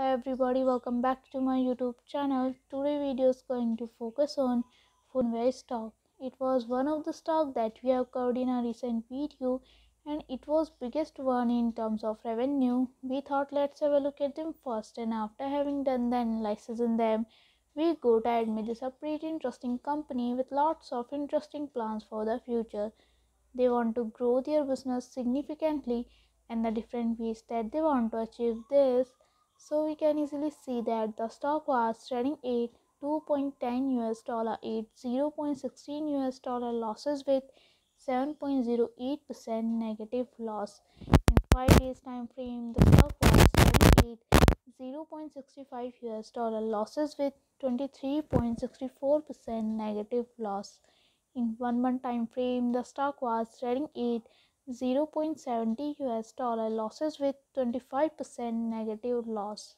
hello everybody welcome back to my youtube channel. Today video is going to focus on Phunware stock. It was one of the stock that we have covered in a recent video and it was biggest one in terms of revenue. We thought let's have a look at them first and after having done the analysis in them we go to admit this a pretty interesting company with lots of interesting plans for the future. They want to grow their business significantly and the different ways that they want to achieve this so we can easily see that the stock was trading at 2.10 US dollar at 0.16 US dollar losses with 7.08% negative loss. In 5 days time frame, the stock was trading at 0.65 US dollar losses with 23.64% negative loss. In 1 month time frame, the stock was trading at 0.70 US dollar losses with 25% negative loss.